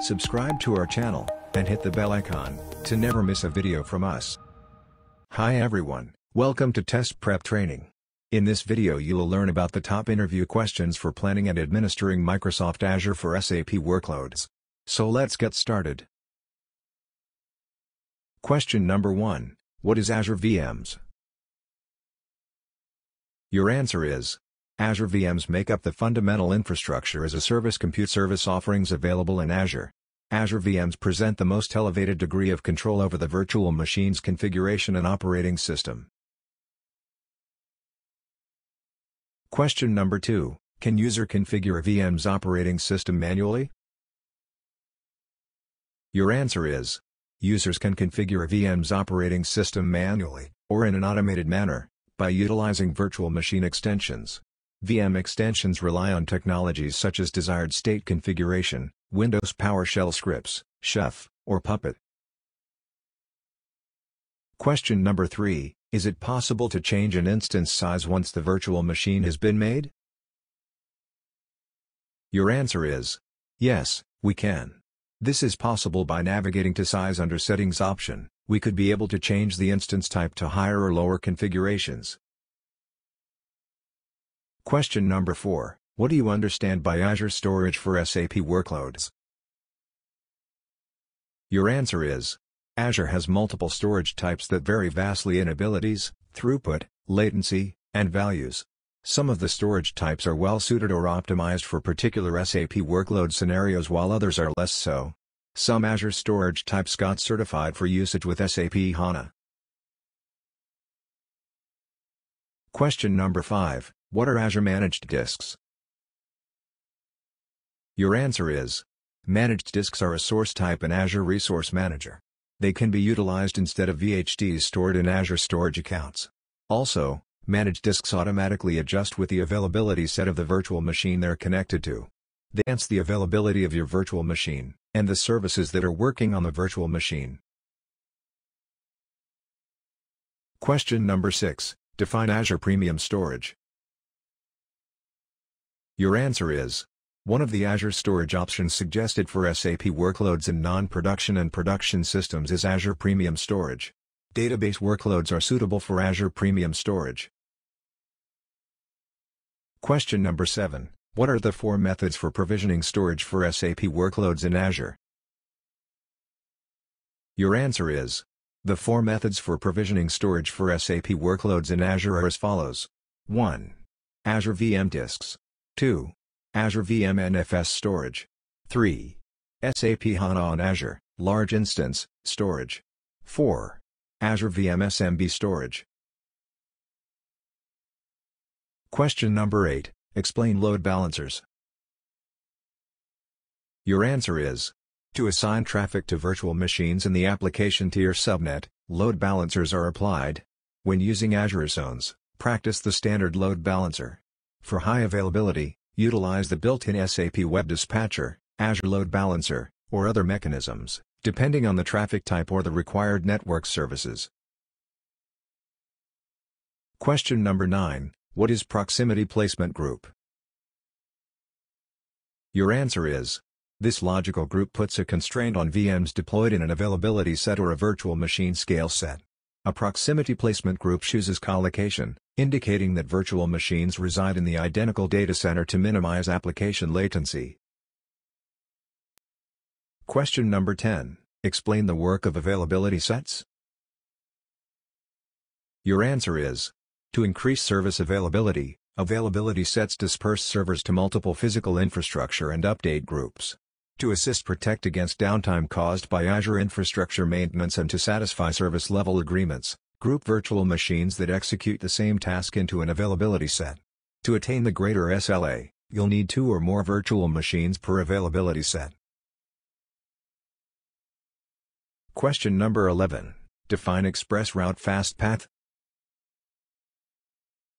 Subscribe to our channel, and hit the bell icon, to never miss a video from us. Hi everyone, welcome to Test Prep Training. In this video you will learn about the top interview questions for planning and administering Microsoft Azure for SAP workloads. So let's get started. Question number 1. What is Azure VMs? Your answer is Azure VMs make up the fundamental infrastructure as a service compute service offerings available in Azure. Azure VMs present the most elevated degree of control over the virtual machine's configuration and operating system. Question number 2. Can user configure a VM's operating system manually? Your answer is Users can configure a VM's operating system manually, or in an automated manner, by utilizing virtual machine extensions. VM extensions rely on technologies such as desired state configuration, Windows PowerShell scripts, Chef, or Puppet. Question number 3, is it possible to change an instance size once the virtual machine has been made? Your answer is, yes, we can. This is possible by navigating to Size under Settings option, we could be able to change the instance type to higher or lower configurations. Question number 4, what do you understand by Azure Storage for SAP workloads? Your answer is, Azure has multiple storage types that vary vastly in abilities, throughput, latency, and values. Some of the storage types are well suited or optimized for particular SAP workload scenarios while others are less so. Some Azure storage types got certified for usage with SAP HANA. Question number 5. What are Azure Managed Disks? Your answer is Managed disks are a source type in Azure Resource Manager. They can be utilized instead of VHDs stored in Azure storage accounts. Also, Managed disks automatically adjust with the availability set of the virtual machine they're connected to. They enhance the availability of your virtual machine, and the services that are working on the virtual machine. Question number 6. Define Azure Premium Storage. Your answer is one of the Azure storage options suggested for SAP workloads in non-production and production systems is Azure Premium Storage. Database workloads are suitable for Azure Premium Storage. Question number 7. What are the four methods for provisioning storage for SAP workloads in Azure? Your answer is the four methods for provisioning storage for SAP workloads in Azure are as follows. 1. Azure VM Disks. 2. Azure VM NFS Storage. 3. SAP HANA on Azure, Large Instance, Storage. 4. Azure VM SMB Storage. Question number 8. Explain load balancers. Your answer is To assign traffic to virtual machines in the application tier subnet, load balancers are applied. When using Azure Zones, practice the standard load balancer. For high availability, utilize the built-in SAP Web Dispatcher, Azure Load Balancer, or other mechanisms, depending on the traffic type or the required network services. Question number 9. What is Proximity Placement Group? Your answer is, this logical group puts a constraint on VMs deployed in an availability set or a virtual machine scale set. A proximity placement group chooses collocation, indicating that virtual machines reside in the identical data center to minimize application latency. Question number 10. Explain the work of availability sets. Your answer is, to increase service availability, availability sets disperse servers to multiple physical infrastructure and update groups. To assist protect against downtime caused by Azure infrastructure maintenance and to satisfy service level agreements, group virtual machines that execute the same task into an availability set. To attain the greater SLA, you'll need two or more virtual machines per availability set. Question number 11. Define Express Route Fast Path.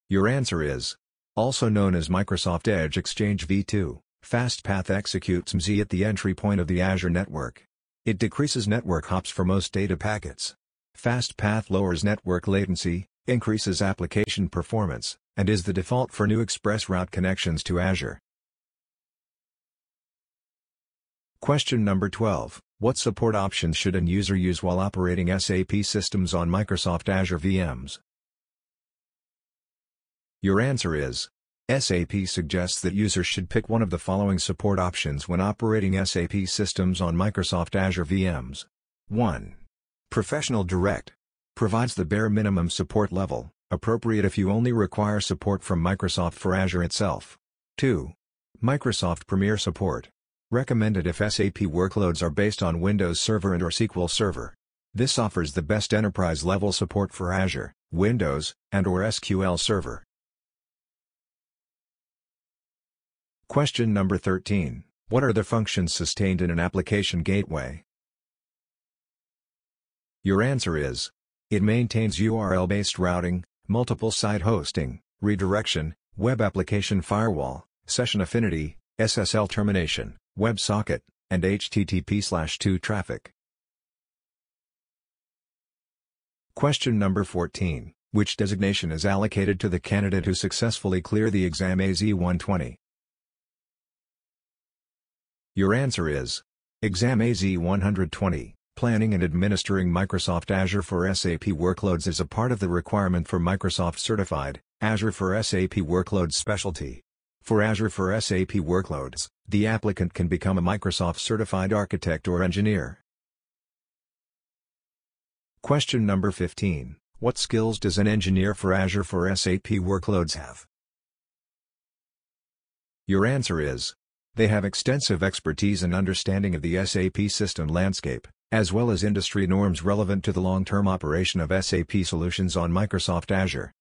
Your answer is, also known as Microsoft Edge Exchange v2, FastPath executes MZ at the entry point of the Azure network. It decreases network hops for most data packets. FastPath lowers network latency, increases application performance, and is the default for new express route connections to Azure. Question number 12. What support options should an user use while operating SAP systems on Microsoft Azure VMs? Your answer is SAP suggests that users should pick one of the following support options when operating SAP systems on Microsoft Azure VMs. 1. Professional Direct. Provides the bare minimum support level, appropriate if you only require support from Microsoft for Azure itself. 2. Microsoft Premier Support. Recommended if SAP workloads are based on Windows Server and or SQL Server. This offers the best enterprise-level support for Azure, Windows, and or SQL Server. Question number 13. What are the functions sustained in an application gateway? Your answer is. It maintains URL-based routing, multiple site hosting, redirection, web application firewall, session affinity, SSL termination, WebSocket, and HTTP/2 traffic. Question number 14. Which designation is allocated to the candidate who successfully clear the exam AZ-120? Your answer is Exam AZ-120. Planning and administering Microsoft Azure for SAP workloads is a part of the requirement for Microsoft Certified, Azure for SAP Workloads Specialty. For Azure for SAP workloads, the applicant can become a Microsoft Certified Architect or Engineer. Question number 15. What skills does an engineer for Azure for SAP workloads have? Your answer is they have extensive expertise and understanding of the SAP system landscape, as well as industry norms relevant to the long-term operation of SAP solutions on Microsoft Azure.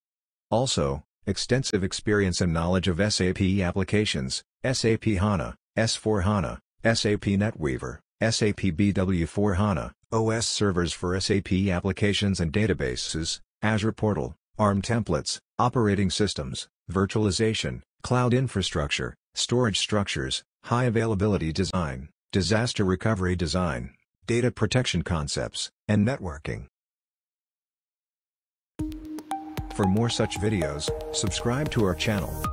Also, extensive experience and knowledge of SAP applications, SAP HANA, S4 HANA, SAP NetWeaver, SAP BW4 HANA, OS servers for SAP applications and databases, Azure Portal, ARM templates, operating systems, virtualization, cloud infrastructure, storage structures, high availability design, disaster recovery design, data protection concepts, and networking. For more such videos, subscribe to our channel.